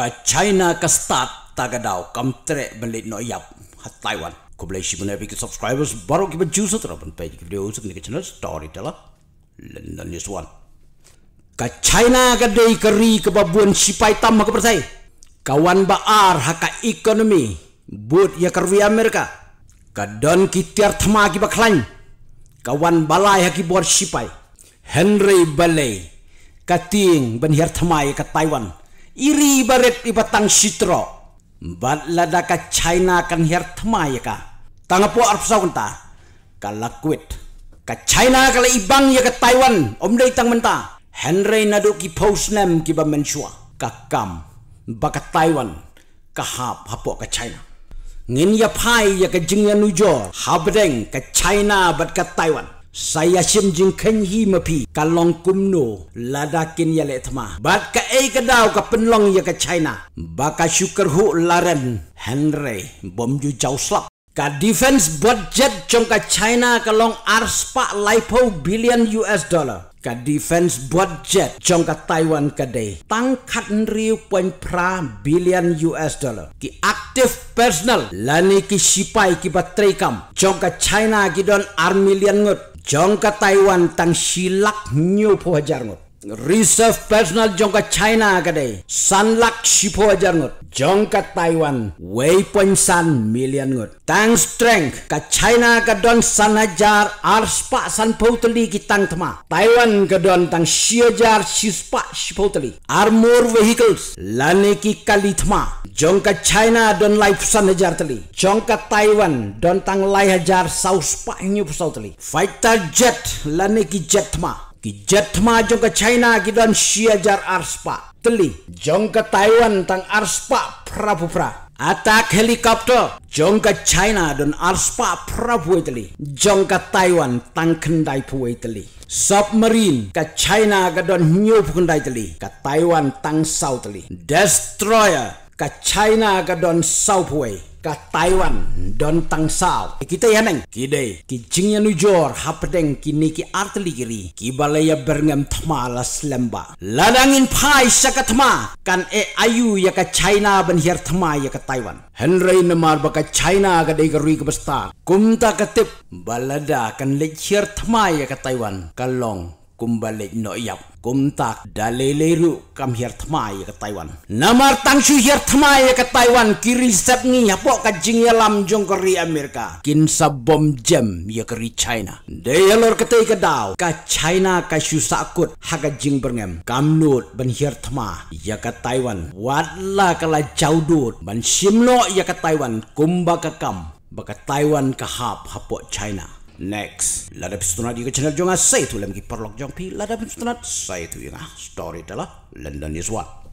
ka China ka start tagadao kam tre balik no yap hat Taiwan. Ko boleh si benar bikin subscribers baru kita juice terus pun page video usuk ni channel storyteller London News One. Ka China ka dei keri ke babuan sipai tam ka persai kawan baar haka ekonomi but ya kerwi Amerika. Ka don ki tiar thma ki baklan kawan balai haki buat sipai. Henry Balai kating ben hiar thmai ka Taiwan iri baret ibatang sitro. Bat lada ka China kan hiar thmai ka. Tangapo arp saunta ka China kala ibang ya ka Taiwan. Om tang menta. Henry nadu ki post nam ki ba mensua ka kam. Ba ka Taiwan. Ka hap hapo ka China. Ngin ya pai ya ka jingya nujor habdeng ka China bat ka Taiwan saya sim jing khen hi ma phi ka long kum no lada kin ya le thma bat ka ei ka daw ka penlong ya ka china. Ba ka shukar hu laren henry bom ju jaw slap. Ka defense budget chong ka china ka long ar spa lipo billion us dollar. Ka defense budget chong ka taiwan ka day tang khat riu point pra billion us dollar. Ki active personnel lani ki sipai ki batrai kam. Chong ka china ki don ar million ngot jong ka Taiwan tang silak nyu po hajar ngot. Reserve personal jong ka China ka day. San lak si po hajar ngot. Jong ka Taiwan waypoint san million ngot. Tang strength ka China ka don san hajar arspa san po tali ki tang tama. Taiwan ka don tang si hajar si spa si. Armor vehicles lani ki kali tama. Jong ka China don lai pusan hajar tali. Jong ka Taiwan don tang lai hajar sau spa nyu pusau tali. Fighter jet lani ki jet ma. Ki jet ma jong ka China ki don si hajar arspa tali. Jong ka Taiwan tang arspa prapu pra. Atak helikopter jong ka China don arspa prapu tali. Jong ka Taiwan tang kendai pu tali. Submarine ka China ka don nyu pu kendai tali. Ka Taiwan tang sau tali. Destroyer ka China ka don Southway ka Taiwan don tang sao. Kita ya neng? Kide ki jingya nu jor hapdeng ki niki artli kiri ki balaya berngam thmala slemba ladangin phai saka thma kan e ayu ya ka China ban hier thma ya ka Taiwan. Henry namar ba ka China ka dei rui ka basta kumta ka tip balada kan le hier thma ya ka Taiwan. Kalong kumbalik no yap. Kumtak daleleru kam hier thmai ka Taiwan. Namar tangshu hier thmai ka Taiwan kiri sep ngi hapo ka jingya lam jong ri Amerika. Kin sa bom jem ya ka ri China. De yalor ka ka daw ka China ka shu sakut ha ka jing berngem. Kam lut ban hier thma ya ka Taiwan. Wat la ka la jaudut ban simlo ya ka Taiwan. Kumba ka kam baka Taiwan ka hap hapo China Next, lada pistunat di channel jonga say tu lem ki perlok jong pi. Lada pistunat say tu inga story telah London is what.